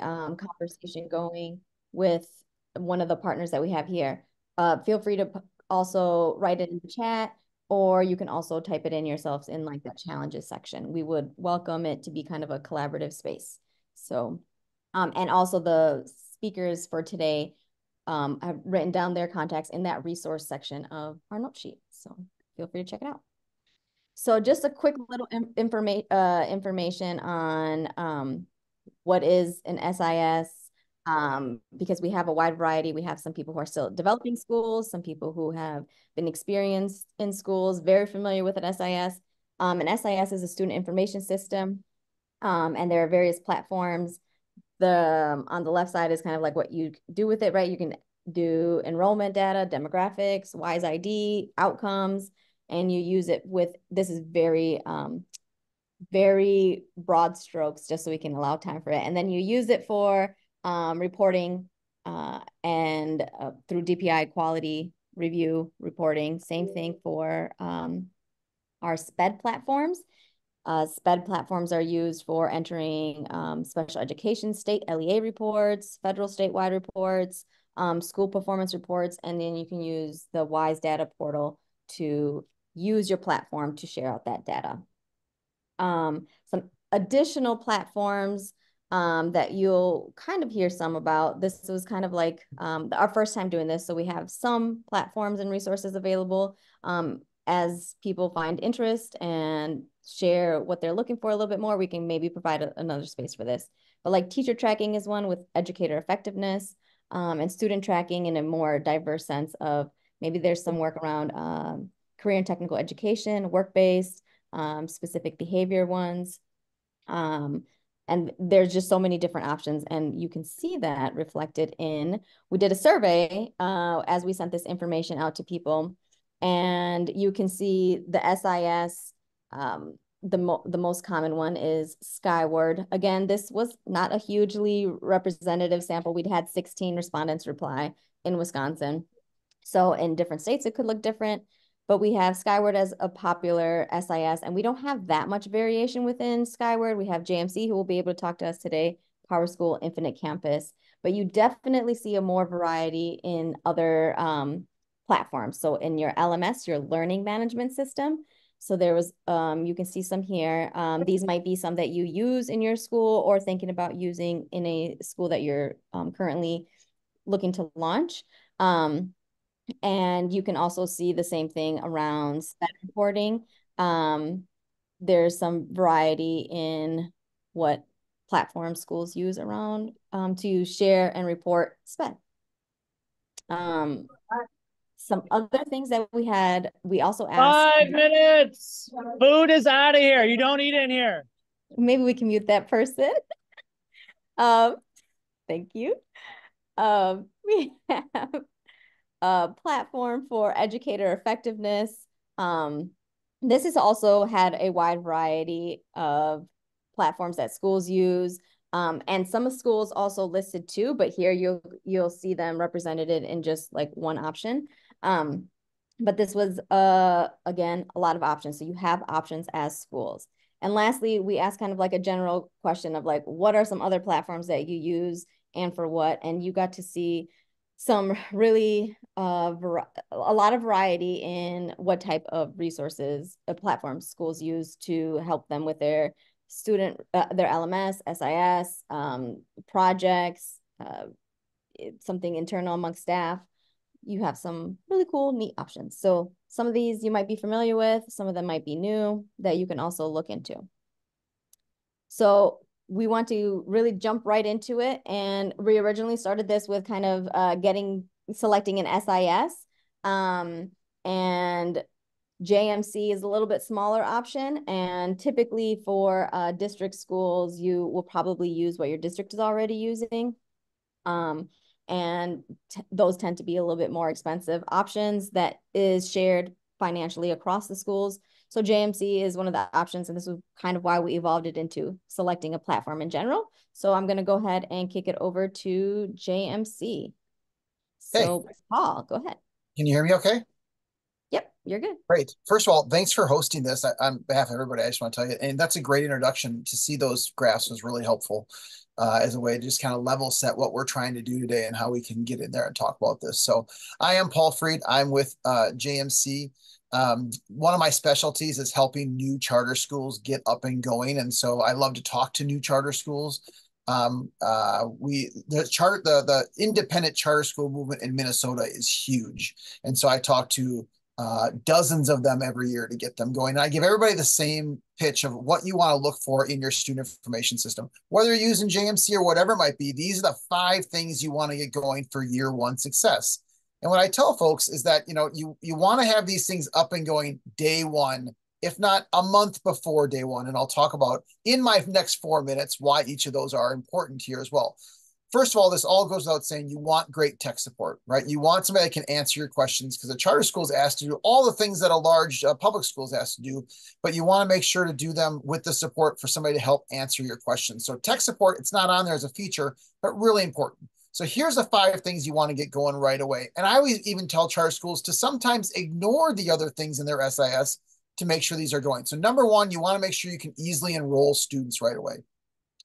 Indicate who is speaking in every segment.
Speaker 1: um, conversation going with one of the partners that we have here. Uh, feel free to also write it in the chat or you can also type it in yourselves in like that challenges section. We would welcome it to be kind of a collaborative space. So, um, and also the speakers for today um, have written down their contacts in that resource section of our note sheet. So feel free to check it out. So just a quick little informa uh, information on um, what is an SIS, um, because we have a wide variety. We have some people who are still developing schools, some people who have been experienced in schools, very familiar with an SIS. Um, an SIS is a student information system, um, and there are various platforms. The um, on the left side is kind of like what you do with it, right? You can do enrollment data, demographics, WISE ID, outcomes, and you use it with, this is very, um, very broad strokes just so we can allow time for it. And then you use it for um, reporting uh, and uh, through DPI quality review reporting. Same thing for um, our SPED platforms. Uh, SPED platforms are used for entering um, special education state LEA reports, federal statewide reports, um, school performance reports, and then you can use the WISE data portal to use your platform to share out that data. Um, some additional platforms um, that you'll kind of hear some about. This was kind of like um, our first time doing this. So we have some platforms and resources available um, as people find interest and share what they're looking for a little bit more. We can maybe provide a, another space for this. But like teacher tracking is one with educator effectiveness um, and student tracking in a more diverse sense of maybe there's some work around um, career and technical education, work-based, um, specific behavior ones. Um, and there's just so many different options and you can see that reflected in we did a survey uh, as we sent this information out to people and you can see the sis um, the, mo the most common one is skyward. Again this was not a hugely representative sample. We'd had 16 respondents reply in wisconsin. So in different states it could look different but we have Skyward as a popular SIS, and we don't have that much variation within Skyward. We have JMC who will be able to talk to us today, PowerSchool Infinite Campus, but you definitely see a more variety in other um, platforms. So in your LMS, your learning management system, so there was, um, you can see some here. Um, these might be some that you use in your school or thinking about using in a school that you're um, currently looking to launch. Um, and you can also see the same thing around SPED reporting. Um, there's some variety in what platform schools use around um, to share and report SPED. Um, some other things that we had, we also
Speaker 2: asked. Five minutes. Food is out of here. You don't eat in here.
Speaker 1: Maybe we can mute that person. um, thank you. Um, we have a platform for educator effectiveness. Um, this has also had a wide variety of platforms that schools use. Um, and some of schools also listed too, but here you'll you'll see them represented in just like one option. Um, but this was uh again a lot of options. So you have options as schools. And lastly, we asked kind of like a general question of like, what are some other platforms that you use and for what? And you got to see some really uh, a lot of variety in what type of resources uh, platforms schools use to help them with their student uh, their LMS, SIS, um, projects, uh, something internal among staff. You have some really cool, neat options. So some of these you might be familiar with, some of them might be new that you can also look into. So we want to really jump right into it. And we originally started this with kind of uh, getting, selecting an SIS. Um, and JMC is a little bit smaller option. And typically for uh, district schools, you will probably use what your district is already using. Um, and those tend to be a little bit more expensive options that is shared financially across the schools. So JMC is one of the options, and this is kind of why we evolved it into selecting a platform in general. So I'm going to go ahead and kick it over to JMC. So hey. Paul, go ahead.
Speaker 3: Can you hear me okay?
Speaker 1: Yep, you're good.
Speaker 3: Great. First of all, thanks for hosting this. I, on behalf of everybody, I just want to tell you, and that's a great introduction. To see those graphs was really helpful. uh, as a way to just kind of level set what we're trying to do today and how we can get in there and talk about this. So I am Paul Freed. I'm with uh, JMC. Um, one of my specialties is helping new charter schools get up and going. And so I love to talk to new charter schools. Um, uh, we the charter the the independent charter school movement in Minnesota is huge, and so I talk to uh, dozens of them every year to get them going. And I give everybody the same pitch of what you want to look for in your student information system, whether you're using JMC or whatever it might be. These are the five things you want to get going for year one success. And what I tell folks is that you know you you want to have these things up and going day one, if not a month before day one. And I'll talk about in my next four minutes why each of those are important here as well first of all, this all goes without saying you want great tech support, right? You want somebody that can answer your questions because a charter school is asked to do all the things that a large uh, public school is asked to do, but you want to make sure to do them with the support for somebody to help answer your questions. So tech support, it's not on there as a feature, but really important. So here's the five things you want to get going right away. And I always even tell charter schools to sometimes ignore the other things in their SIS to make sure these are going. So number one, you want to make sure you can easily enroll students right away.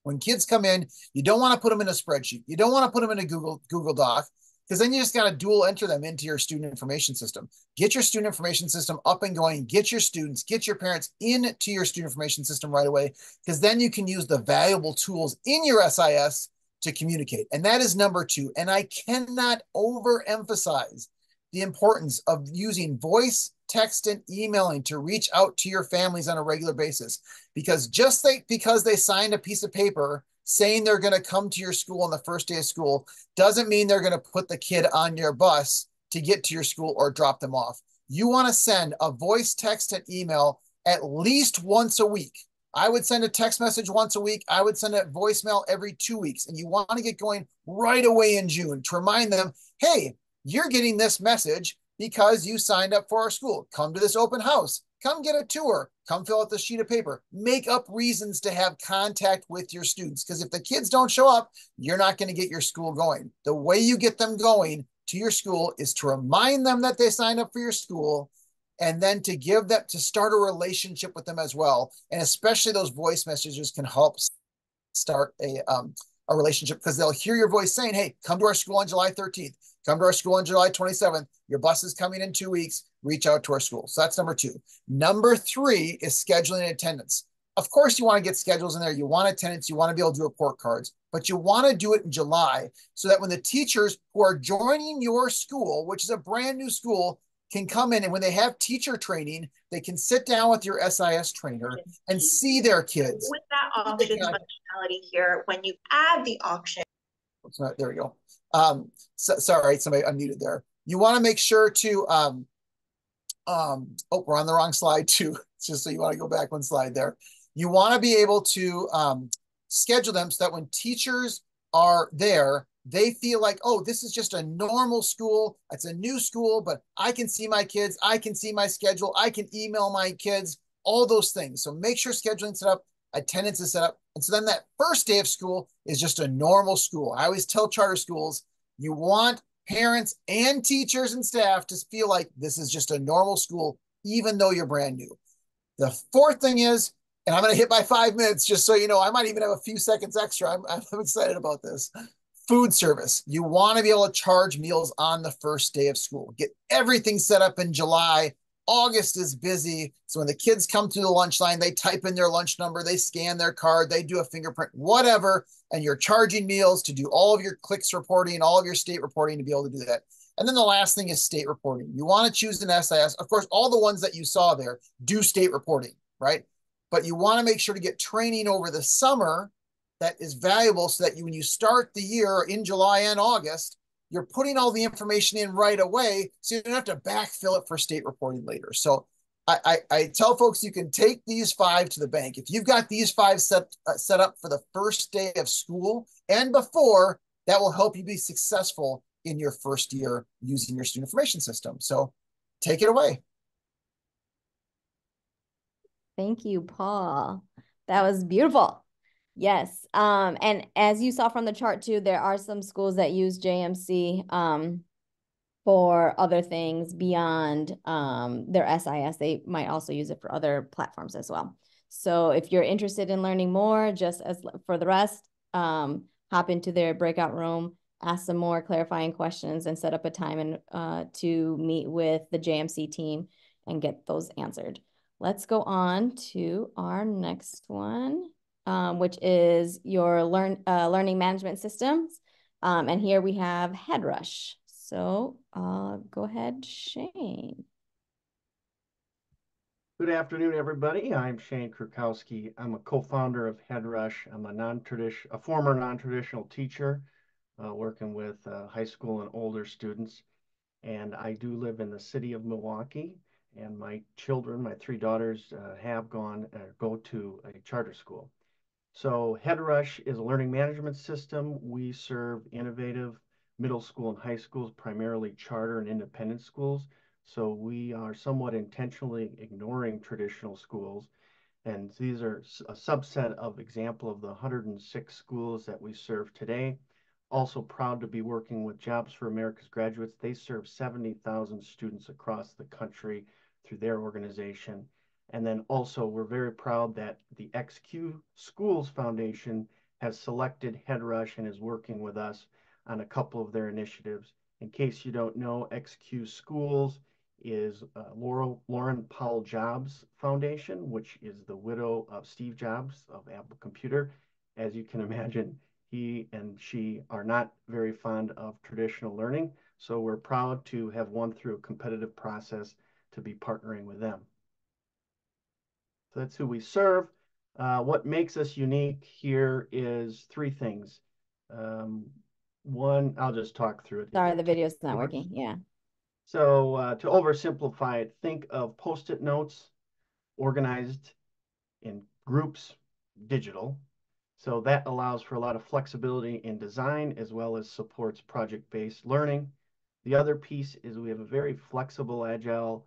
Speaker 3: When kids come in, you don't want to put them in a spreadsheet. You don't want to put them in a Google Google Doc because then you just got to dual enter them into your student information system. Get your student information system up and going. Get your students, get your parents into your student information system right away because then you can use the valuable tools in your SIS to communicate. And that is number two. And I cannot overemphasize the importance of using voice, text, and emailing to reach out to your families on a regular basis. Because just they, because they signed a piece of paper saying they're going to come to your school on the first day of school doesn't mean they're going to put the kid on your bus to get to your school or drop them off. You want to send a voice, text, and email at least once a week. I would send a text message once a week. I would send a voicemail every two weeks. And you want to get going right away in June to remind them, hey, you're getting this message because you signed up for our school. Come to this open house. Come get a tour. Come fill out this sheet of paper. Make up reasons to have contact with your students. Because if the kids don't show up, you're not going to get your school going. The way you get them going to your school is to remind them that they signed up for your school and then to give them to start a relationship with them as well. And especially those voice messages can help start a um, a relationship because they'll hear your voice saying, Hey, come to our school on July 13th. Come to our school on July 27th. Your bus is coming in two weeks. Reach out to our school. So that's number two. Number three is scheduling attendance. Of course, you want to get schedules in there. You want attendance. You want to be able to do report cards, but you want to do it in July so that when the teachers who are joining your school, which is a brand new school, can come in and when they have teacher training, they can sit down with your SIS trainer and see their kids.
Speaker 4: With that auction functionality here, when you add the auction.
Speaker 3: Not, there we go. Um, so, sorry, somebody unmuted there. You want to make sure to, um, um, oh, we're on the wrong slide too. just so you want to go back one slide there. You want to be able to um, schedule them so that when teachers are there, they feel like, oh, this is just a normal school. It's a new school, but I can see my kids. I can see my schedule. I can email my kids, all those things. So make sure scheduling set up, attendance is set up. And so then that first day of school is just a normal school. I always tell charter schools, you want parents and teachers and staff to feel like this is just a normal school, even though you're brand new. The fourth thing is, and I'm going to hit my five minutes just so you know, I might even have a few seconds extra. I'm, I'm excited about this food service. You want to be able to charge meals on the first day of school. Get everything set up in July. August is busy. So when the kids come through the lunch line, they type in their lunch number, they scan their card, they do a fingerprint, whatever, and you're charging meals to do all of your clicks reporting, all of your state reporting to be able to do that. And then the last thing is state reporting. You want to choose an SIS. Of course, all the ones that you saw there do state reporting, right? But you want to make sure to get training over the summer that is valuable so that you, when you start the year in July and August, you're putting all the information in right away so you don't have to backfill it for state reporting later. So I, I, I tell folks you can take these five to the bank. If you've got these five set, uh, set up for the first day of school and before, that will help you be successful in your first year using your student information system. So take it away.
Speaker 1: Thank you, Paul. That was beautiful. Yes. Um, and as you saw from the chart too, there are some schools that use JMC um, for other things beyond um, their SIS. They might also use it for other platforms as well. So if you're interested in learning more, just as for the rest, um, hop into their breakout room, ask some more clarifying questions, and set up a time and uh, to meet with the JMC team and get those answered. Let's go on to our next one, um, which is your learn uh, learning management systems. Um, and here we have HeadRush. So uh, go ahead, Shane.
Speaker 5: Good afternoon, everybody. I'm Shane Krakowski. I'm a co-founder of HeadRush. I'm a non-traditional, a former non-traditional teacher, uh, working with uh, high school and older students. And I do live in the city of Milwaukee. And my children, my three daughters, uh, have gone uh, go to a charter school. So HeadRush is a learning management system. We serve innovative middle school and high schools, primarily charter and independent schools. So we are somewhat intentionally ignoring traditional schools. And these are a subset of example of the 106 schools that we serve today. Also proud to be working with Jobs for America's Graduates. They serve 70,000 students across the country through their organization. And then also we're very proud that the XQ Schools Foundation has selected HeadRush and is working with us on a couple of their initiatives. In case you don't know, XQ Schools is uh, Laurel, Laurene Powell Jobs Foundation, which is the widow of Steve Jobs of Apple Computer. As you can imagine, he and she are not very fond of traditional learning. So we're proud to have won through a competitive process to be partnering with them. So that's who we serve. Uh, what makes us unique here is three things. Um, one, I'll just talk through it.
Speaker 1: Sorry, the video's not working. Yeah.
Speaker 5: So uh, to oversimplify it, think of post-it notes organized in groups, digital. So that allows for a lot of flexibility in design as well as supports project-based learning. The other piece is we have a very flexible, agile,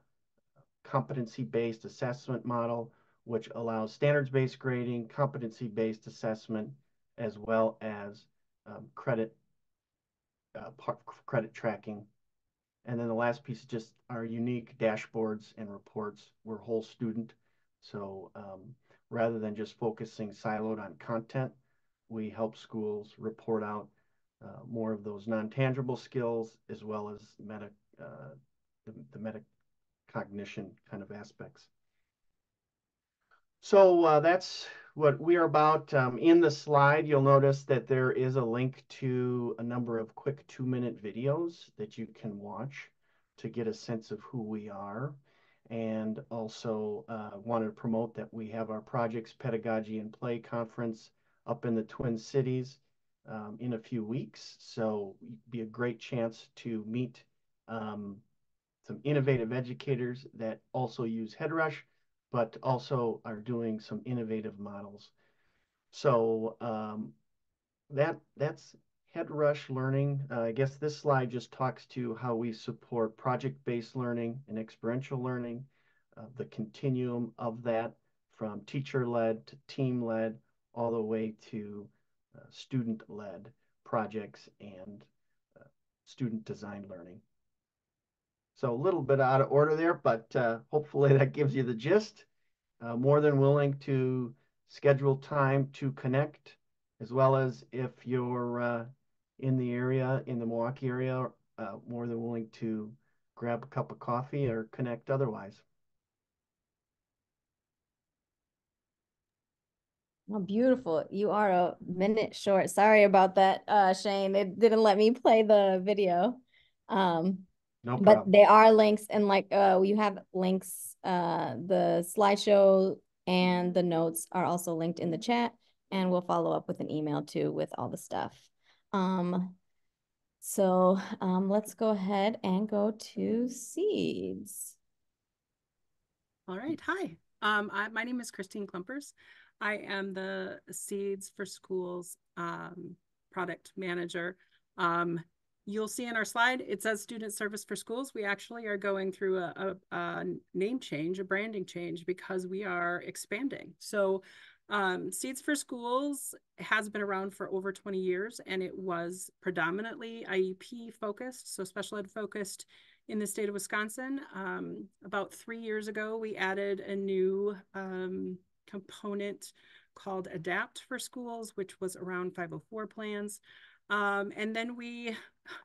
Speaker 5: competency-based assessment model, which allows standards-based grading, competency-based assessment, as well as um, credit uh, credit tracking. And then the last piece is just our unique dashboards and reports. We're whole student. So um, rather than just focusing siloed on content, we help schools report out uh, more of those non-tangible skills as well as meta, uh, the, the metacognition kind of aspects. So uh, that's what we are about. Um, in the slide, you'll notice that there is a link to a number of quick two-minute videos that you can watch to get a sense of who we are. And also uh, wanted to promote that we have our Projects, Pedagogy, and Play conference up in the Twin Cities um, in a few weeks. So be a great chance to meet um, some innovative educators that also use HeadRush but also are doing some innovative models. So um, that that's HeadRush learning. Uh, I guess this slide just talks to how we support project-based learning and experiential learning, uh, the continuum of that from teacher-led to team-led, all the way to uh, student-led projects and uh, student design learning. So a little bit out of order there, but uh, hopefully that gives you the gist. Uh, more than willing to schedule time to connect, as well as if you're uh, in the area, in the Milwaukee area, uh, more than willing to grab a cup of coffee or connect otherwise.
Speaker 1: Oh, beautiful. You are a minute short. Sorry about that, uh, Shane. It didn't let me play the video. Um,
Speaker 5: no
Speaker 1: but
Speaker 5: problem.
Speaker 1: there are links and like uh you have links uh the slideshow and the notes are also linked in the chat and we'll follow up with an email too with all the stuff. Um so um let's go ahead and go to seeds.
Speaker 6: All right hi. Um I, my name is christine klumpers i am the seeds for schools um product manager. Um You'll see in our slide, it says student service for schools. We actually are going through a, a, a name change, a branding change, because we are expanding. So um, Seeds for Schools has been around for over 20 years, and it was predominantly IEP focused, so special ed focused in the state of Wisconsin. Um, about three years ago, we added a new um, component called Adapt for Schools, which was around 504 plans. Um, and then we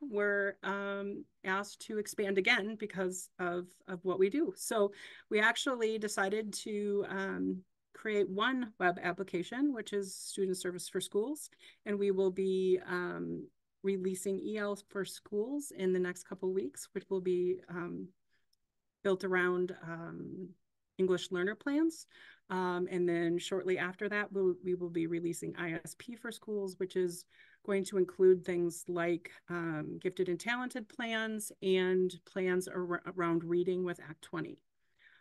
Speaker 6: were um, asked to expand again because of, of what we do. So we actually decided to um, create one web application, which is Student Service for Schools. And we will be um, releasing EL for schools in the next couple weeks, which will be um, built around um, English learner plans. Um, and then shortly after that, we'll, we will be releasing ISP for schools, which is going to include things like um, gifted and talented plans and plans ar around reading with Act 20.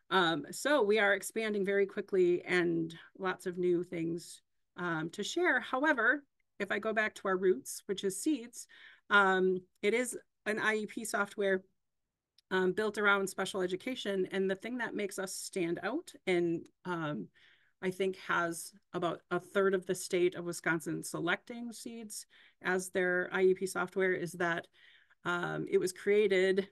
Speaker 6: Um, so we are expanding very quickly and lots of new things um, to share. However, if I go back to our roots, which is seeds, um, it is an IEP software um, built around special education. And the thing that makes us stand out and um, I think has about a third of the state of Wisconsin selecting seeds as their IEP software is that um, it was created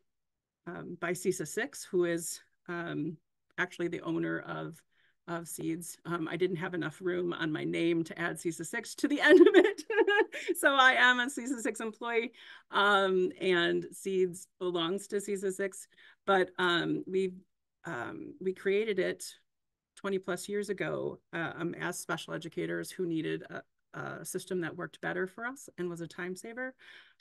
Speaker 6: um, by CESA 6, who is um, actually the owner of of seeds. Um, I didn't have enough room on my name to add CESA 6 to the end of it. so I am a CESA 6 employee um, and seeds belongs to CESA 6, but um, we we created it 20 plus years ago uh, um, as special educators who needed a, a, system that worked better for us and was a time saver.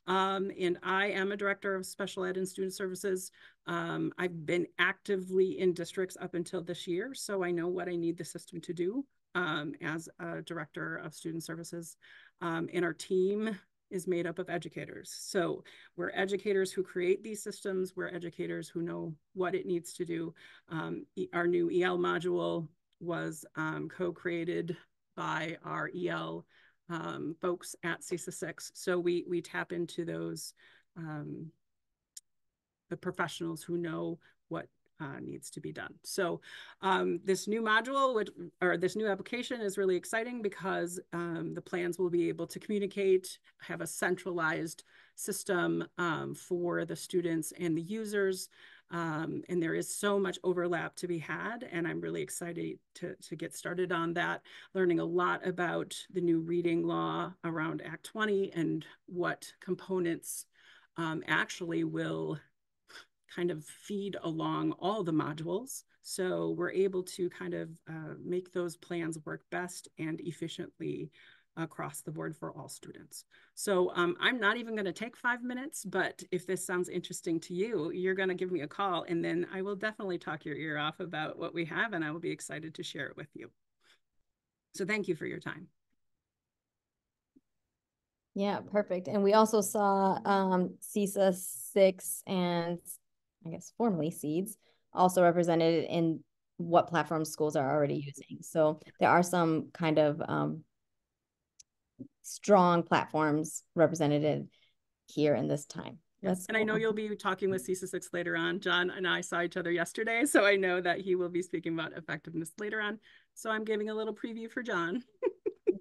Speaker 6: Um, and I am a director of special ed and student services. Um, I've been actively in districts up until this year, so I know what I need the system to do um, as a director of student services. Um, and our team is made up of educators. So we're educators who create these systems. We're educators who know what it needs to do. Um, our new EL module was um, co-created by our EL um, folks at CESA 6. So we, we tap into those, um, the professionals who know what uh, needs to be done. So um, this new module, which, or this new application is really exciting because um, the plans will be able to communicate, have a centralized system um, for the students and the users. Um, and there is so much overlap to be had. And I'm really excited to, to get started on that, learning a lot about the new reading law around Act 20 and what components um, actually will kind of feed along all the modules. So we're able to kind of uh, make those plans work best and efficiently across the board for all students. So um, I'm not even going to take five minutes, but if this sounds interesting to you, you're going to give me a call and then I will definitely talk your ear off about what we have and I will be excited to share it with you. So thank you for your time.
Speaker 1: Yeah, perfect. And we also saw um, CESA 6 and I guess formerly seeds, also represented in what platforms schools are already using. So there are some kind of um, strong platforms represented here in this time.
Speaker 6: Yes, and. I know you'll be talking with CESA 6 later on. John and I saw each other yesterday, so I know that he will be speaking about effectiveness later on. So I'm giving a little preview for John.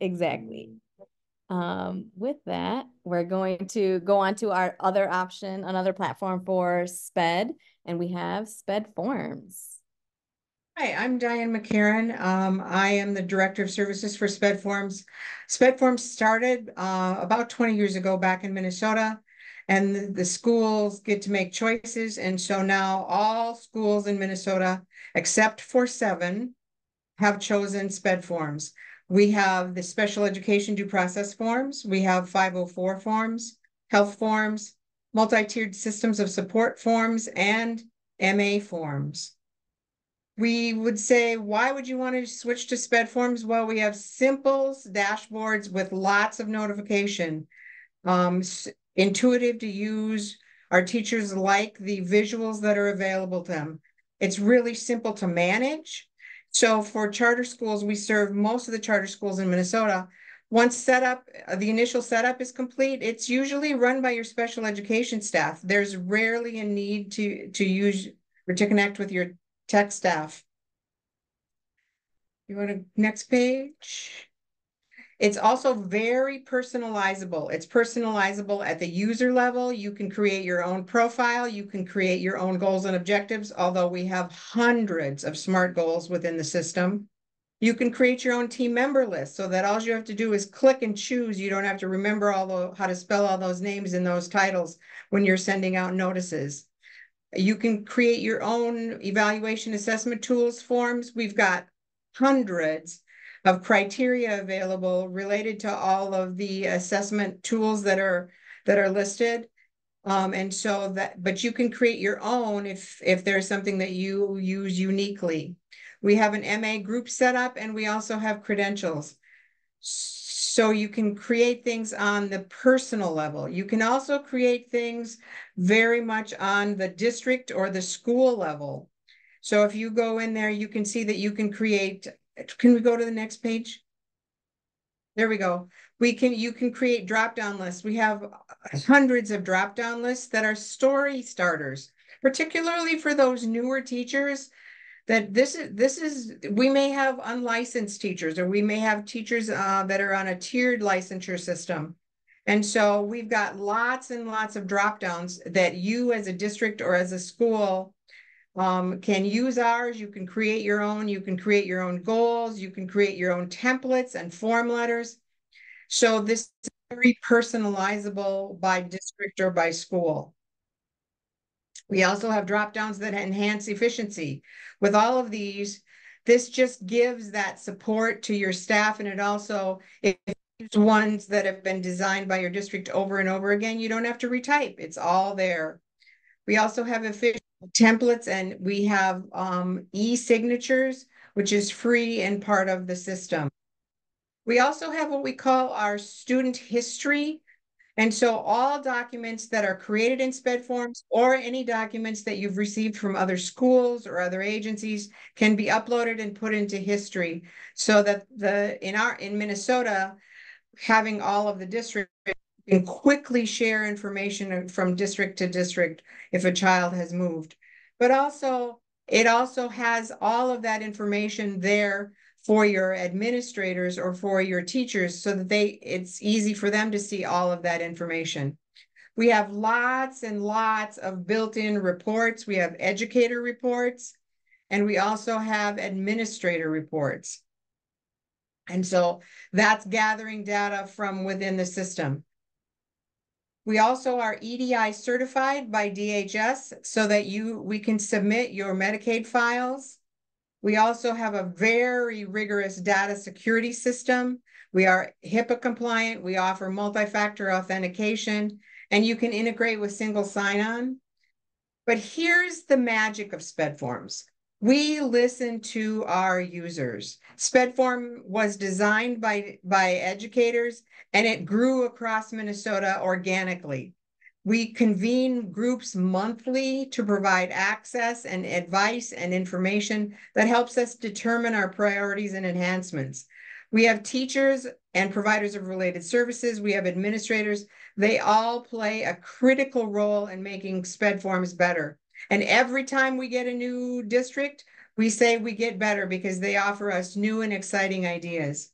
Speaker 1: exactly. Um, with that, we're going to go on to our other option, another platform for SPED, and we have SPED Forms.
Speaker 7: Hi, I'm Diane McCarran. Um, I am the Director of Services for SPED Forms. SPED Forms started uh, about 20 years ago back in Minnesota, and the, the schools get to make choices. And so now all schools in Minnesota, except for seven, have chosen SPED Forms. We have the special education due process forms. We have 504 forms, health forms, multi-tiered systems of support forms, and MA forms. We would say, why would you want to switch to SPED forms? Well, we have simple dashboards with lots of notification, um, intuitive to use. Our teachers like the visuals that are available to them. It's really simple to manage. So for charter schools, we serve most of the charter schools in Minnesota. Once setup, uh, the initial setup is complete, it's usually run by your special education staff. There's rarely a need to, to use or to connect with your tech staff. You want to next page? It's also very personalizable. It's personalizable at the user level. You can create your own profile. You can create your own goals and objectives, although we have hundreds of SMART goals within the system. You can create your own team member list so that all you have to do is click and choose. You don't have to remember all the, how to spell all those names and those titles when you're sending out notices. You can create your own evaluation assessment tools forms. We've got hundreds of criteria available related to all of the assessment tools that are that are listed. Um, and so that, but you can create your own if if there's something that you use uniquely. We have an MA group set up and we also have credentials. So you can create things on the personal level. You can also create things very much on the district or the school level. So if you go in there, you can see that you can create, can we go to the next page? There we go. We can, you can create drop-down lists. We have hundreds of drop-down lists that are story starters, particularly for those newer teachers that this is this is we may have unlicensed teachers or we may have teachers uh, that are on a tiered licensure system and so we've got lots and lots of drop downs that you as a district or as a school um, can use ours you can create your own you can create your own goals you can create your own templates and form letters so this is very personalizable by district or by school we also have drop downs that enhance efficiency. With all of these, this just gives that support to your staff and it also if ones that have been designed by your district over and over again, you don't have to retype. It's all there. We also have official templates and we have um, e-signatures, which is free and part of the system. We also have what we call our student history and so all documents that are created in SPED forms or any documents that you've received from other schools or other agencies can be uploaded and put into history so that the in our in Minnesota, having all of the districts can quickly share information from district to district if a child has moved. But also it also has all of that information there for your administrators or for your teachers so that they it's easy for them to see all of that information. We have lots and lots of built-in reports. We have educator reports, and we also have administrator reports. And so that's gathering data from within the system. We also are EDI certified by DHS so that you we can submit your Medicaid files we also have a very rigorous data security system. We are HIPAA compliant. We offer multi-factor authentication, and you can integrate with single sign-on. But here's the magic of SpedForms. We listen to our users. SpedForm was designed by, by educators, and it grew across Minnesota organically. We convene groups monthly to provide access and advice and information that helps us determine our priorities and enhancements. We have teachers and providers of related services. We have administrators. They all play a critical role in making SPED forms better. And every time we get a new district, we say we get better because they offer us new and exciting ideas.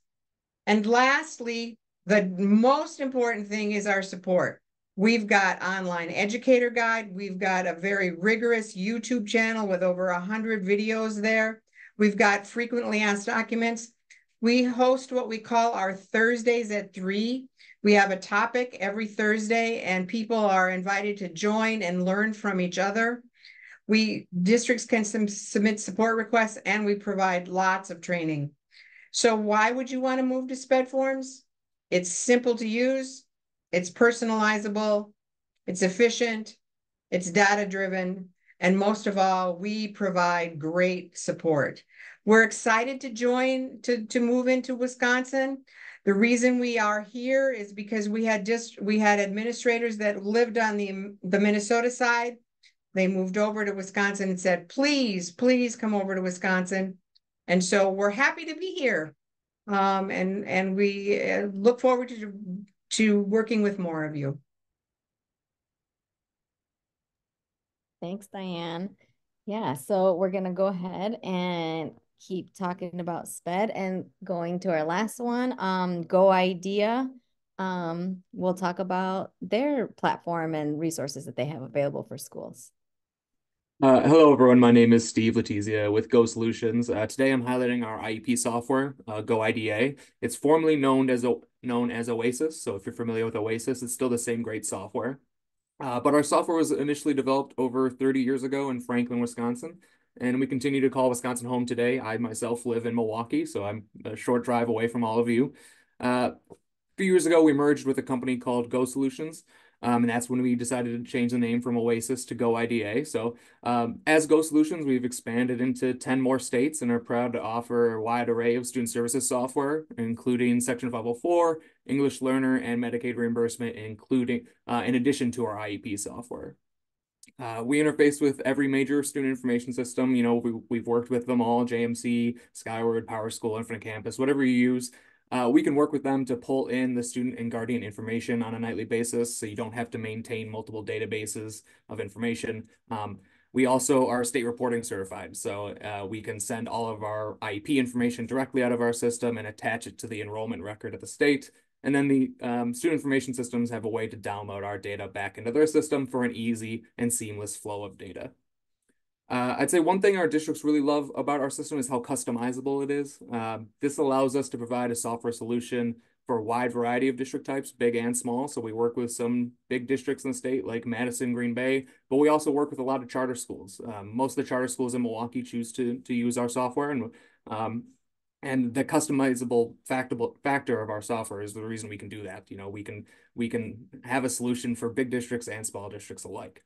Speaker 7: And lastly, the most important thing is our support. We've got online educator guide. We've got a very rigorous YouTube channel with over a hundred videos there. We've got frequently asked documents. We host what we call our Thursdays at three. We have a topic every Thursday and people are invited to join and learn from each other. We districts can submit support requests and we provide lots of training. So why would you want to move to SPED forms? It's simple to use. It's personalizable, it's efficient, it's data driven, and most of all, we provide great support. We're excited to join, to, to move into Wisconsin. The reason we are here is because we had just we had administrators that lived on the, the Minnesota side. They moved over to Wisconsin and said, please, please come over to Wisconsin. And so we're happy to be here. Um, and, and we uh, look forward to to working with more of you.
Speaker 1: Thanks, Diane. Yeah, so we're going to go ahead and keep talking about SPED and going to our last one, um, Go Idea. Um, we'll talk about their platform and resources that they have available for schools.
Speaker 8: Uh, hello, everyone. My name is Steve Letizia with Go Solutions. Uh, today, I'm highlighting our IEP software, uh, Go IDA. It's formerly known as known as Oasis. So, if you're familiar with Oasis, it's still the same great software. Uh, but our software was initially developed over 30 years ago in Franklin, Wisconsin, and we continue to call Wisconsin home today. I myself live in Milwaukee, so I'm a short drive away from all of you. Uh, a few years ago, we merged with a company called Go Solutions. Um, and that's when we decided to change the name from Oasis to Go IDA. So um, as Go Solutions, we've expanded into 10 more states and are proud to offer a wide array of student services software, including Section 504, English Learner, and Medicaid reimbursement, including uh, in addition to our IEP software. Uh, we interface with every major student information system. You know, we, we've worked with them all, JMC, Skyward, PowerSchool, Infinite Campus, whatever you use. Uh, we can work with them to pull in the student and guardian information on a nightly basis so you don't have to maintain multiple databases of information. Um, we also are state reporting certified, so uh, we can send all of our IEP information directly out of our system and attach it to the enrollment record at the state. And then the um, student information systems have a way to download our data back into their system for an easy and seamless flow of data. Uh, I'd say one thing our districts really love about our system is how customizable it is. Uh, this allows us to provide a software solution for a wide variety of district types, big and small. So we work with some big districts in the state like Madison, Green Bay, but we also work with a lot of charter schools. Um, most of the charter schools in Milwaukee choose to, to use our software and um, and the customizable factable factor of our software is the reason we can do that. You know, we can we can have a solution for big districts and small districts alike.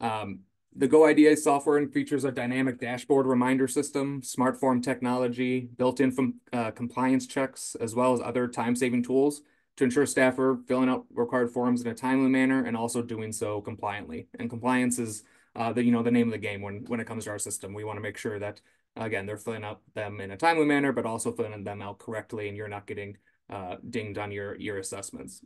Speaker 8: Um, the Go IDA software features a dynamic dashboard reminder system, smart form technology, built-in from uh, compliance checks, as well as other time-saving tools to ensure staff are filling out required forms in a timely manner and also doing so compliantly. And compliance is uh, the you know the name of the game when when it comes to our system. We want to make sure that again they're filling out them in a timely manner, but also filling them out correctly, and you're not getting uh, dinged on your your assessments.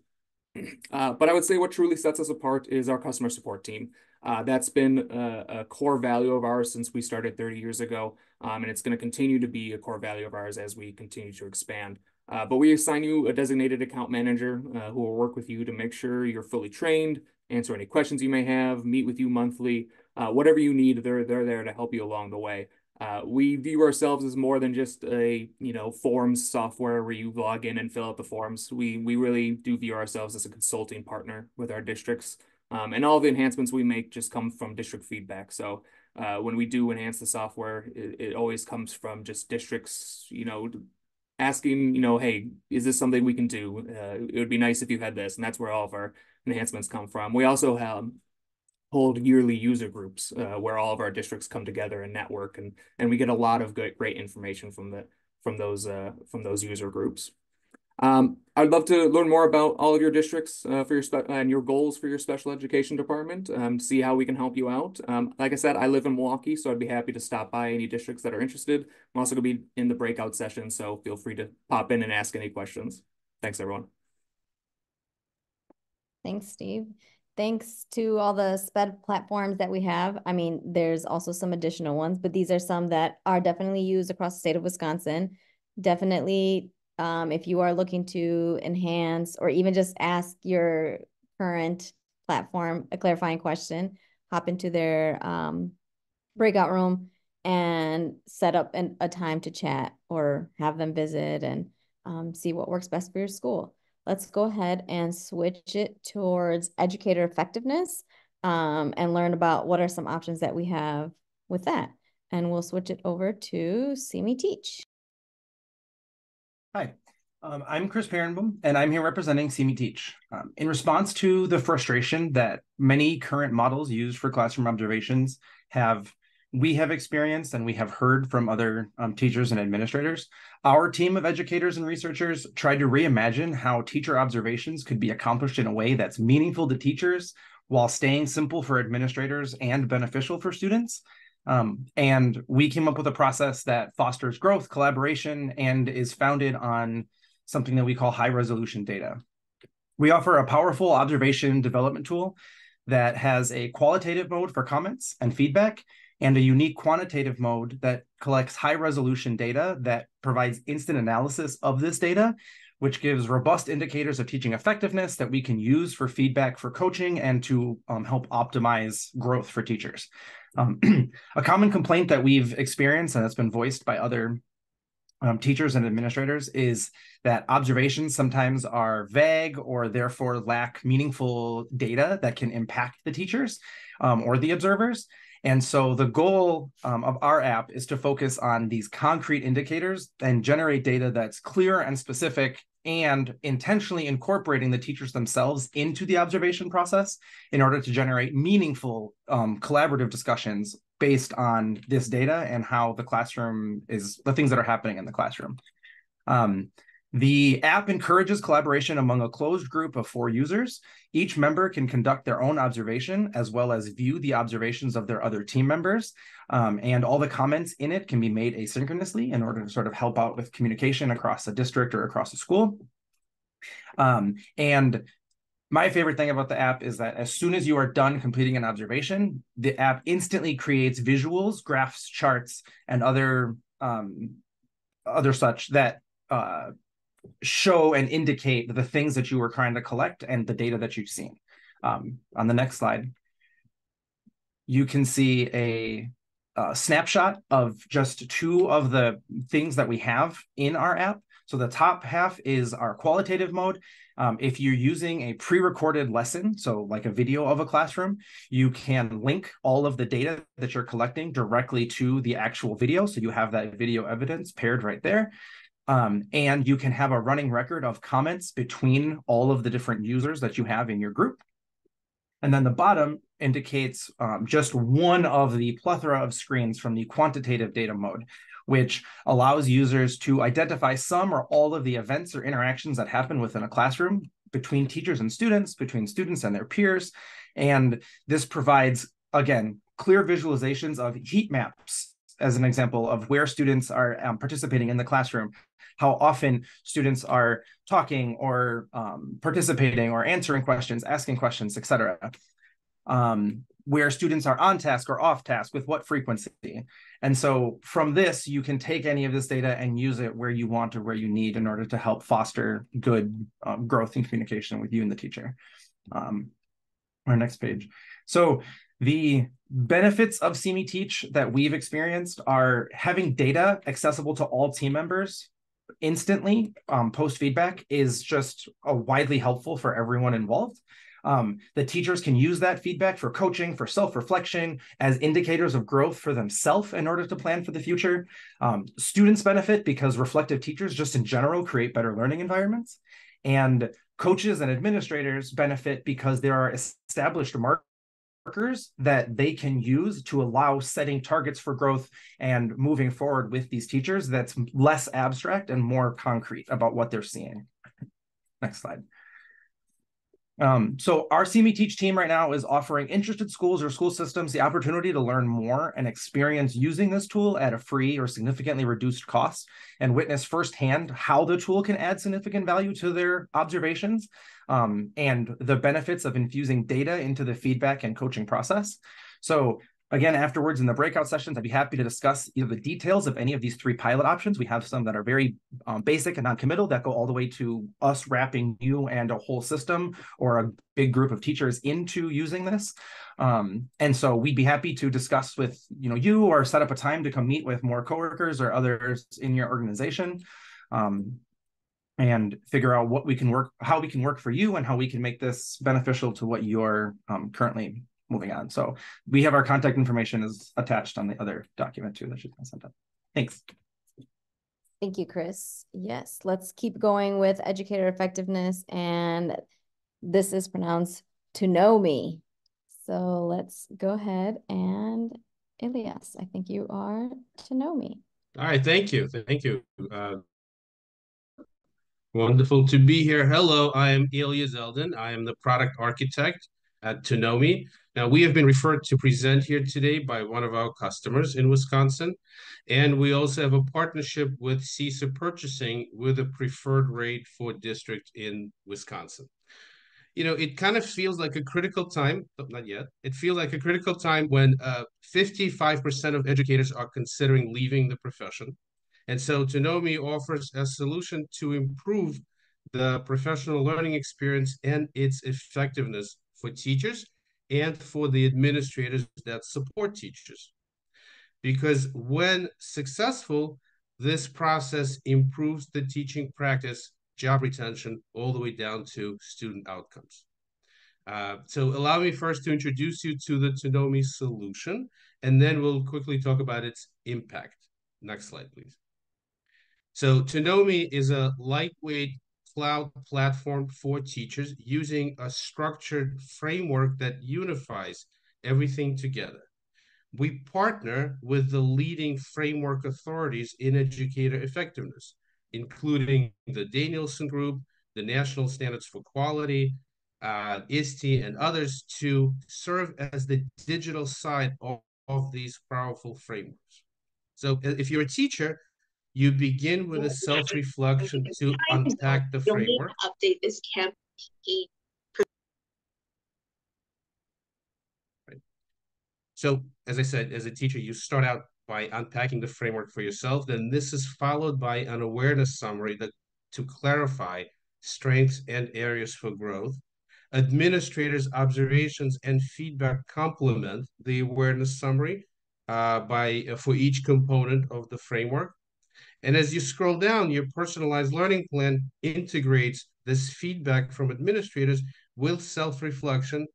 Speaker 8: Uh, but I would say what truly sets us apart is our customer support team. Uh, that's been a, a, core value of ours since we started 30 years ago, um, and it's going to continue to be a core value of ours as we continue to expand. Uh, but we assign you a designated account manager uh, who will work with you to make sure you're fully trained, answer any questions you may have, meet with you monthly, uh, whatever you need, they're, they're there to help you along the way. Uh, we view ourselves as more than just a you know forms software where you log in and fill out the forms. We we really do view ourselves as a consulting partner with our districts, um, and all the enhancements we make just come from district feedback. So uh, when we do enhance the software, it, it always comes from just districts, you know, asking, you know, hey, is this something we can do? Uh, it would be nice if you had this, and that's where all of our enhancements come from. We also have hold yearly user groups uh, where all of our districts come together and network, and and we get a lot of good, great information from the from those uh, from those user groups. Um, I'd love to learn more about all of your districts uh, for your and your goals for your special education department. Um, see how we can help you out. Um, like I said, I live in Milwaukee, so I'd be happy to stop by any districts that are interested. I'm also going to be in the breakout session, so feel free to pop in and ask any questions. Thanks, everyone.
Speaker 1: Thanks, Steve thanks to all the SPED platforms that we have. I mean, there's also some additional ones, but these are some that are definitely used across the state of Wisconsin. Definitely, um, if you are looking to enhance or even just ask your current platform a clarifying question, hop into their um, breakout room and set up an, a time to chat or have them visit and um, see what works best for your school let's go ahead and switch it towards educator effectiveness um, and learn about what are some options that we have with that. And we'll switch it over to See Me Teach.
Speaker 9: Hi, um, I'm Chris Perenboom, and I'm here representing See Me Teach. Um, in response to the frustration that many current models used for classroom observations have we have experienced and we have heard from other um, teachers and administrators, our team of educators and researchers tried to reimagine how teacher observations could be accomplished in a way that's meaningful to teachers while staying simple for administrators and beneficial for students. Um, and we came up with a process that fosters growth, collaboration, and is founded on something that we call high resolution data. We offer a powerful observation development tool that has a qualitative mode for comments and feedback and a unique quantitative mode that collects high resolution data that provides instant analysis of this data which gives robust indicators of teaching effectiveness that we can use for feedback for coaching and to um, help optimize growth for teachers. Um, a common complaint that we've experienced and that's been voiced by other um, teachers and administrators is that observations sometimes are vague or therefore lack meaningful data that can impact the teachers um, or the observers. And so the goal um, of our app is to focus on these concrete indicators and generate data that's clear and specific and intentionally incorporating the teachers themselves into the observation process in order to generate meaningful um, collaborative discussions based on this data and how the classroom is the things that are happening in the classroom. Um, the app encourages collaboration among a closed group of four users. Each member can conduct their own observation as well as view the observations of their other team members. Um, and all the comments in it can be made asynchronously in order to sort of help out with communication across a district or across a school. Um, and my favorite thing about the app is that as soon as you are done completing an observation, the app instantly creates visuals, graphs, charts, and other um, other such that uh, show and indicate the things that you were trying to collect and the data that you've seen. Um, on the next slide, you can see a, a, snapshot of just two of the things that we have in our app. So the top half is our qualitative mode. Um, if you're using a pre-recorded lesson, so like a video of a classroom, you can link all of the data that you're collecting directly to the actual video. So you have that video evidence paired right there. Um, and you can have a running record of comments between all of the different users that you have in your group. And then the bottom indicates um, just one of the plethora of screens from the quantitative data mode, which allows users to identify some or all of the events or interactions that happen within a classroom between teachers and students, between students and their peers. And this provides, again, clear visualizations of heat maps as an example of where students are um, participating in the classroom how often students are talking or um, participating or answering questions, asking questions, etc. Um, where students are on task or off task with what frequency. And so from this, you can take any of this data and use it where you want or where you need in order to help foster good um, growth and communication with you and the teacher. Um, our next page. So the benefits of See Me Teach that we've experienced are having data accessible to all team members instantly um, post feedback is just a widely helpful for everyone involved. Um, the teachers can use that feedback for coaching, for self reflection, as indicators of growth for themselves in order to plan for the future. Um, students benefit because reflective teachers, just in general, create better learning environments. And coaches and administrators benefit because there are established markers markers that they can use to allow setting targets for growth and moving forward with these teachers that's less abstract and more concrete about what they're seeing. Next slide. Um, so our See Me Teach team right now is offering interested schools or school systems the opportunity to learn more and experience using this tool at a free or significantly reduced cost and witness firsthand how the tool can add significant value to their observations um, and the benefits of infusing data into the feedback and coaching process. So Again, afterwards in the breakout sessions, I'd be happy to discuss either the details of any of these three pilot options. We have some that are very um, basic and non-committal that go all the way to us wrapping you and a whole system or a big group of teachers into using this. Um, and so we'd be happy to discuss with you know you or set up a time to come meet with more coworkers or others in your organization. Um, and figure out what we can work, how we can work for you, and how we can make this beneficial to what you're um, currently moving on. So we have our contact information is attached on the other document too that she's gonna send up. Thanks.
Speaker 1: Thank you, Chris. Yes, let's keep going with educator effectiveness. And this is pronounced to know me. So let's go ahead and Ilias, I think you are to know me.
Speaker 10: All right, thank you. Thank you. Uh, wonderful to be here. Hello, I am Ilya Zeldin. I am the product architect at Tonomi. Now, we have been referred to present here today by one of our customers in Wisconsin, and we also have a partnership with CESA Purchasing with a preferred rate for district in Wisconsin. You know, it kind of feels like a critical time, but not yet. It feels like a critical time when 55% uh, of educators are considering leaving the profession. And so Tonomi offers a solution to improve the professional learning experience and its effectiveness for teachers and for the administrators that support teachers. Because when successful, this process improves the teaching practice, job retention, all the way down to student outcomes. Uh, so allow me first to introduce you to the Tonomi solution, and then we'll quickly talk about its impact. Next slide, please. So Tonomi is a lightweight cloud platform for teachers using a structured framework that unifies everything together. We partner with the leading framework authorities in educator effectiveness, including the Danielson Group, the National Standards for Quality, uh, ISTE, and others to serve as the digital side of, of these powerful frameworks. So if you're a teacher, you begin with a self-reflection to unpack the framework.
Speaker 4: Update this campaign.
Speaker 10: Right. So as I said, as a teacher, you start out by unpacking the framework for yourself. Then this is followed by an awareness summary that to clarify strengths and areas for growth. Administrators' observations and feedback complement the awareness summary uh, by uh, for each component of the framework. And as you scroll down, your personalized learning plan integrates this feedback from administrators with self-reflection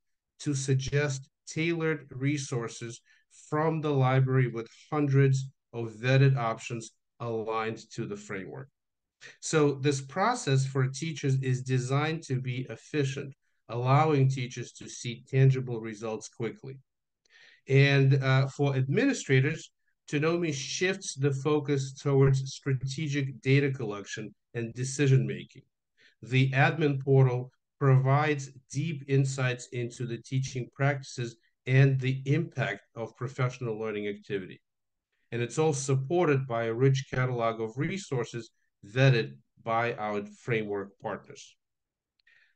Speaker 10: to suggest tailored resources from the library with hundreds of vetted options aligned to the framework. So this process for teachers is designed to be efficient, allowing teachers to see tangible results quickly. And uh, for administrators, Tonomi shifts the focus towards strategic data collection and decision making. The admin portal provides deep insights into the teaching practices and the impact of professional learning activity. And it's all supported by a rich catalog of resources vetted by our framework partners.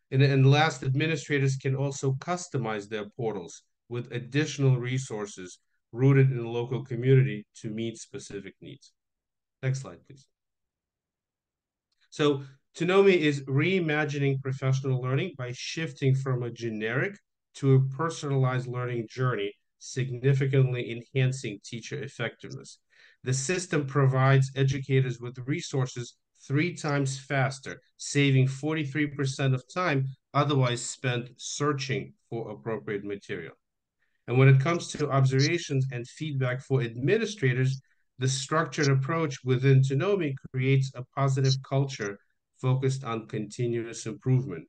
Speaker 10: And, and last, administrators can also customize their portals with additional resources rooted in the local community to meet specific needs. Next slide, please. So Tonomi is reimagining professional learning by shifting from a generic to a personalized learning journey, significantly enhancing teacher effectiveness. The system provides educators with resources three times faster, saving 43% of time otherwise spent searching for appropriate material. And when it comes to observations and feedback for administrators, the structured approach within Tonomi creates a positive culture focused on continuous improvement.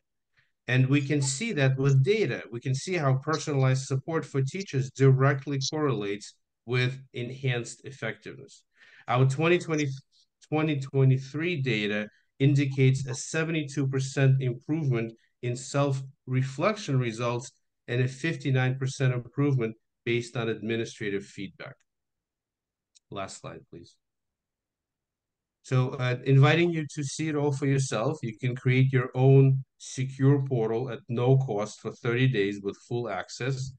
Speaker 10: And we can see that with data. We can see how personalized support for teachers directly correlates with enhanced effectiveness. Our 2020, 2023 data indicates a 72% improvement in self-reflection results and a 59% improvement based on administrative feedback. Last slide, please. So uh, inviting you to see it all for yourself, you can create your own secure portal at no cost for 30 days with full access,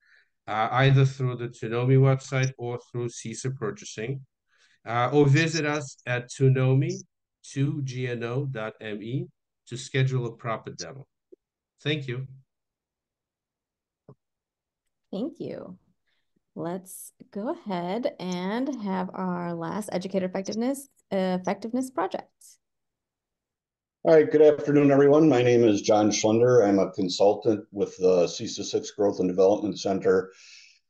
Speaker 10: uh, either through the Tonomi website or through CESA purchasing, uh, or visit us at tonomi2gno.me to schedule a proper demo. Thank you.
Speaker 1: Thank you. Let's go ahead and have our last educator effectiveness effectiveness project.
Speaker 11: All right, good afternoon, everyone. My name is John Schlender. I'm a consultant with the CESA 6 Growth and Development Center.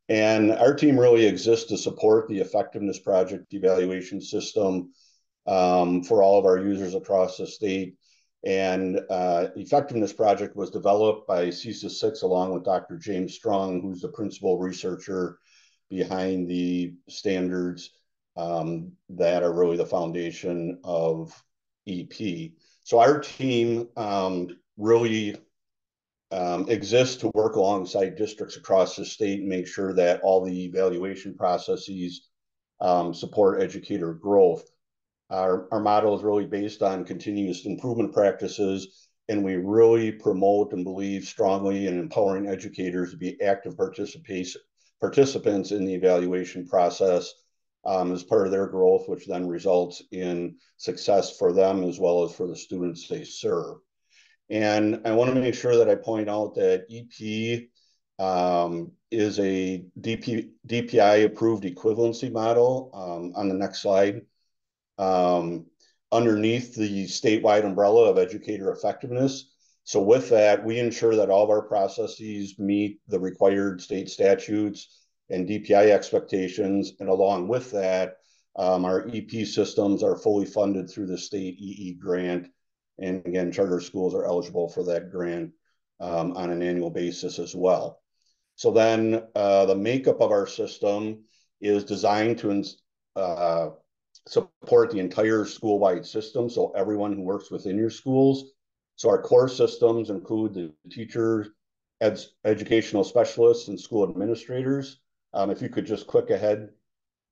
Speaker 11: And our team really exists to support the effectiveness project evaluation system um, for all of our users across the state. And uh, effectiveness project was developed by CESA 6 along with Dr. James Stronge, who's the principal researcher behind the standards um, that are really the foundation of EP. So our team um, really um, exists to work alongside districts across the state and make sure that all the evaluation processes um, support educator growth. Our, our model is really based on continuous improvement practices, and we really promote and believe strongly in empowering educators to be active participants in the evaluation process um, as part of their growth, which then results in success for them as well as for the students they serve. And I want to make sure that I point out that EP um, is a DP, DPI approved equivalency model um, on the next slide. Um, underneath the statewide umbrella of educator effectiveness. So with that, we ensure that all of our processes meet the required state statutes and DPI expectations. And along with that, um, our EP systems are fully funded through the state EE grant. And again, charter schools are eligible for that grant um, on an annual basis as well. So then uh, the makeup of our system is designed to uh, support the entire school-wide system, so everyone who works within your schools. So our core systems include the teachers, ed educational specialists, and school administrators. Um, if you could just click ahead.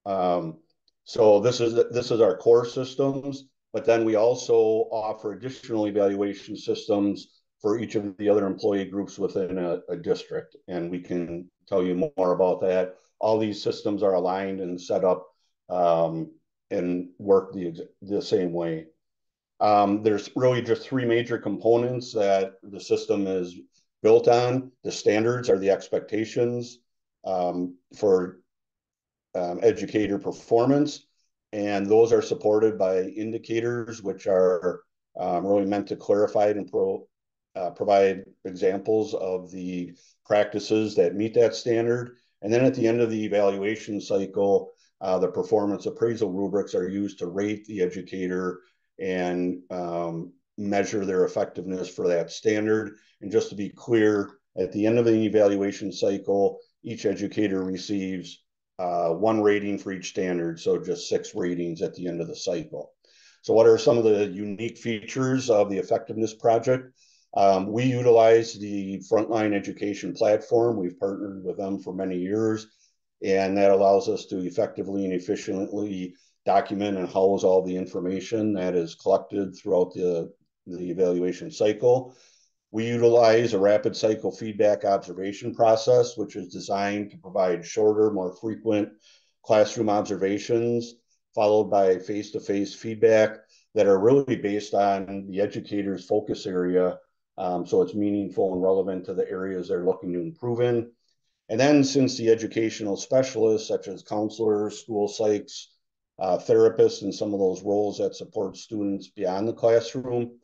Speaker 11: Um, so this is this is our core systems, but then we also offer additional evaluation systems for each of the other employee groups within a, a district, and we can tell you more about that. All these systems are aligned and set up um, and work the, the same way. Um, there's really just three major components that the system is built on. The standards are the expectations um, for um, educator performance, and those are supported by indicators, which are um, really meant to clarify and pro, uh, provide examples of the practices that meet that standard. And then at the end of the evaluation cycle, uh, the performance appraisal rubrics are used to rate the educator and um, measure their effectiveness for that standard. And just to be clear, at the end of the evaluation cycle, each educator receives uh, one rating for each standard, so just six ratings at the end of the cycle. So what are some of the unique features of the effectiveness project? Um, we utilize the Frontline Education platform. We've partnered with them for many years and that allows us to effectively and efficiently document and house all the information that is collected throughout the, the evaluation cycle. We utilize a rapid cycle feedback observation process, which is designed to provide shorter, more frequent classroom observations, followed by face-to-face -face feedback that are really based on the educator's focus area. Um, so it's meaningful and relevant to the areas they're looking to improve in. And then since the educational specialists, such as counselors, school psychs, uh, therapists, and some of those roles that support students beyond the classroom,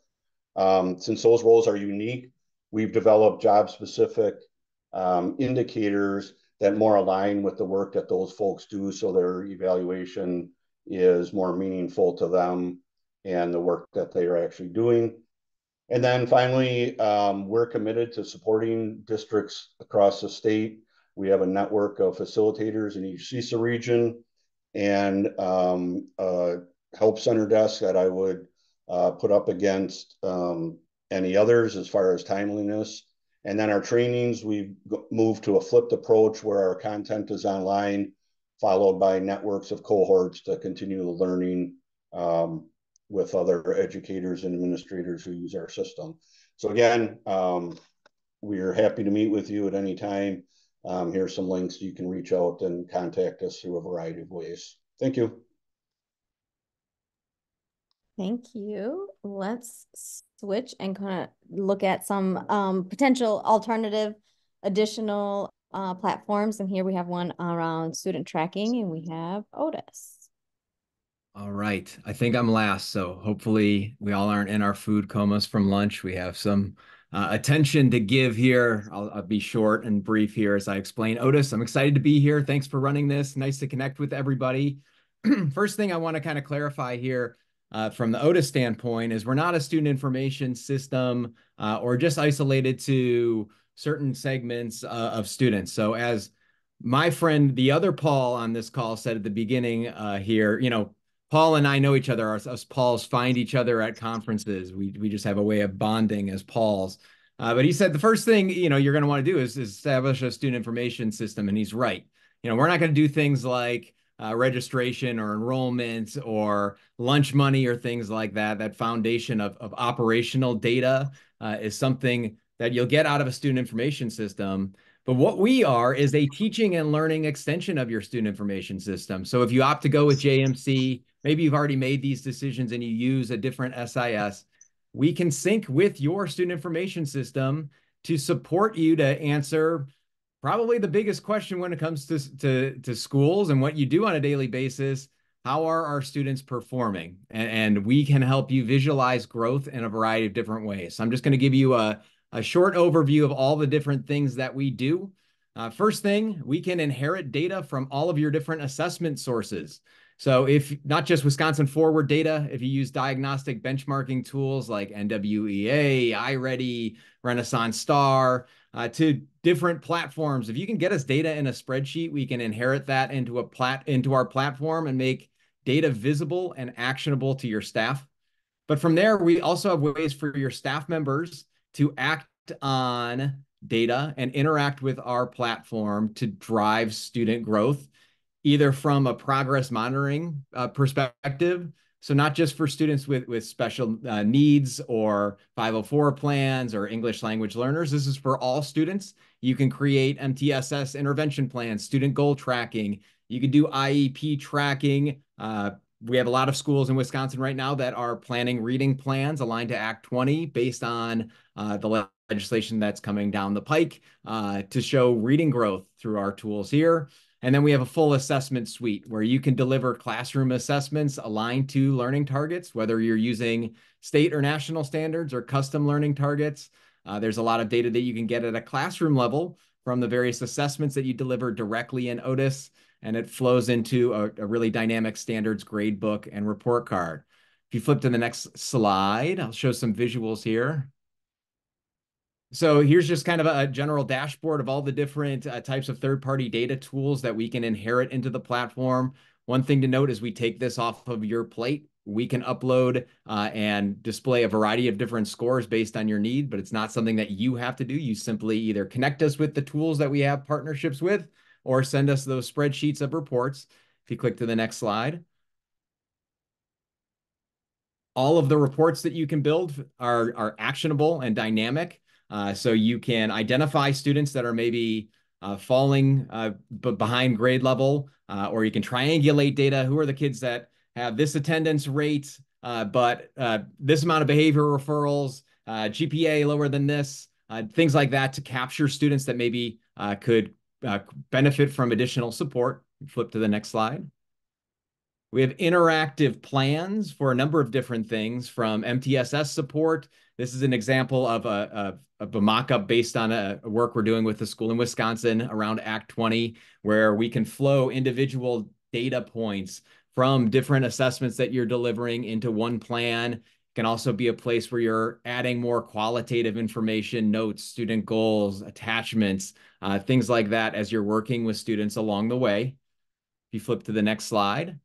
Speaker 11: um, since those roles are unique, we've developed job-specific um, indicators that more align with the work that those folks do so their evaluation is more meaningful to them and the work that they are actually doing. And then finally, um, we're committed to supporting districts across the state we have a network of facilitators in each CESA region and um, a help center desk that I would uh, put up against um, any others as far as timeliness. And then our trainings, we've moved to a flipped approach where our content is online, followed by networks of cohorts to continue the learning um, with other educators and administrators who use our system. So again, um, we are happy to meet with you at any time. Um, here's some links you can reach out and contact us through a variety of ways. Thank you.
Speaker 1: Thank you. Let's switch and kind of look at some um, potential alternative additional uh, platforms. And here we have one around student tracking and we have Otus.
Speaker 12: All right. I think I'm last. So hopefully we all aren't in our food comas from lunch. We have some uh, attention to give here. I'll, I'll, be short and brief here as I explain. Otus, I'm excited to be here. Thanks for running this. Nice to connect with everybody. First thing I want to kind of clarify here uh, from the Otus standpoint is we're not a student information system uh, or just isolated to certain segments uh, of students. So as my friend, the other Paul on this call said at the beginning uh, here, you know, Paul and I know each other. Us, us Pauls find each other at conferences. We we just have a way of bonding as Pauls. Uh, but he said the first thing you know you're going to want to do is, is, establish a student information system, and he's right. You know we're not going to do things like uh, registration or enrollment or lunch money or things like that. That foundation of of operational data uh, is something that you'll get out of a student information system. But what we are is a teaching and learning extension of your student information system. So if you opt to go with JMC, maybe you've already made these decisions and you use a different SIS. we can sync with your student information system to support you to answer probably the biggest question when it comes to, to, to schools and what you do on a daily basis. How are our students performing? And, and we can help you visualize growth in a variety of different ways. So I'm just going to give you a, a short overview of all the different things that we do. Uh, first thing, we can inherit data from all of your different assessment sources. So if not just Wisconsin forward data, if you use diagnostic benchmarking tools like NWEA, iReady, Renaissance Star, uh, to different platforms, if you can get us data in a spreadsheet, we can inherit that into a plat into our platform and make data visible and actionable to your staff. But from there, we also have ways for your staff members to act on data and interact with our platform to drive student growth either from a progress monitoring uh, perspective. So not just for students with, with special uh, needs or 504 plans or English language learners. This is for all students. You can create MTSS intervention plans, student goal tracking. You can do IEP tracking. Uh, we have a lot of schools in Wisconsin right now that are planning reading plans aligned to Act 20 based on uh, the legislation that's coming down the pike uh, to show reading growth through our tools here. And then we have a full assessment suite where you can deliver classroom assessments aligned to learning targets, whether you're using state or national standards or custom learning targets. Uh, there's a lot of data that you can get at a classroom level from the various assessments that you deliver directly in Otus, and it flows into a, a really dynamic standards grade book and report card. If you flip to the next slide, I'll show some visuals here. So here's just kind of a general dashboard of all the different uh, types of third-party data tools that we can inherit into the platform. One thing to note is we take this off of your plate. We can upload uh, and display a variety of different scores based on your need, but it's not something that you have to do. You simply either connect us with the tools that we have partnerships with or send us those spreadsheets of reports. If you click to the next slide. All of the reports that you can build are, are actionable and dynamic. Uh, so you can identify students that are maybe uh, falling uh, behind grade level, uh, or you can triangulate data. Who are the kids that have this attendance rate, uh, but this amount of behavior referrals, GPA lower than this, things like that to capture students that maybe could benefit from additional support. Flip to the next slide. We have interactive plans for a number of different things from MTSS support. This is an example of a, of a mock-up based on a, a work we're doing with the school in Wisconsin around Act 20, where we can flow individual data points from different assessments that you're delivering into one plan. It can also be a place where you're adding more qualitative information, notes, student goals, attachments, uh, things like that as you're working with students along the way. If you flip to the next slide.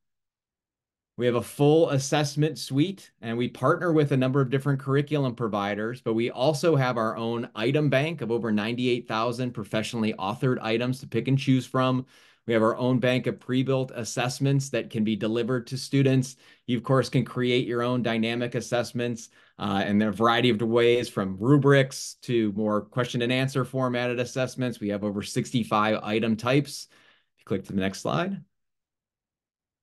Speaker 12: We have a full assessment suite and we partner with a number of different curriculum providers, but we also have our own item bank of over 98,000 professionally authored items to pick and choose from. We have our own bank of pre-built assessments that can be delivered to students. You, of course, can create your own dynamic assessments uh, and there a variety of ways from rubrics to more question and answer formatted assessments. We have over 65 item types. If you click to the next slide.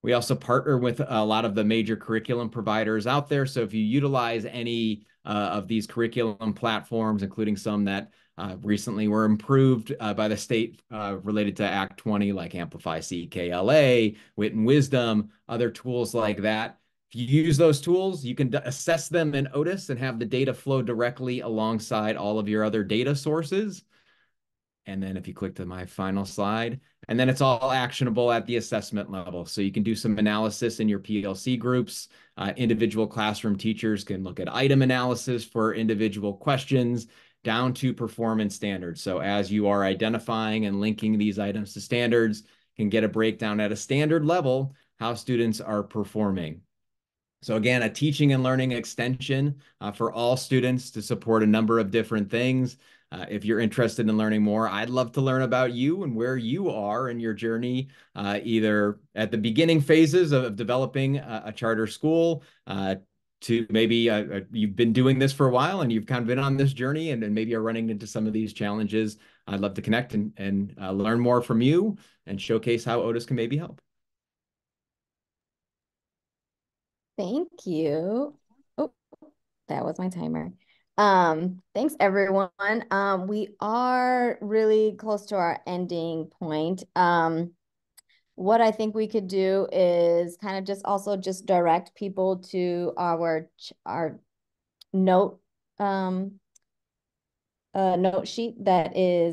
Speaker 12: We also partner with a lot of the major curriculum providers out there. So if you utilize any uh, of these curriculum platforms, including some that uh, recently were improved uh, by the state uh, related to Act 20, like Amplify CKLA, Wit and Wisdom, other tools like that. If you use those tools, you can assess them in Otus and have the data flow directly alongside all of your other data sources. And then if you click to my final slide, and then it's all actionable at the assessment level. So you can do some analysis in your PLC groups. Uh, individual classroom teachers can look at item analysis for individual questions down to performance standards. So as you are identifying and linking these items to standards, can get a breakdown at a standard level how students are performing. So again, a teaching and learning extension uh, for all students to support a number of different things. Uh, if you're interested in learning more, I'd love to learn about you and where you are in your journey, uh, either at the beginning phases of, developing a, a, charter school, uh, to maybe uh, uh, you've been doing this for a while and you've kind of been on this journey and, and maybe are running into some of these challenges. I'd love to connect and, and uh, learn more from you and showcase how Otus can maybe help.
Speaker 1: Thank you Oh, that was my timer. Um, thanks everyone. Um, we are really close to our ending point. Um, what I think we could do is kind of just also just direct people to our our note um uh note sheet that is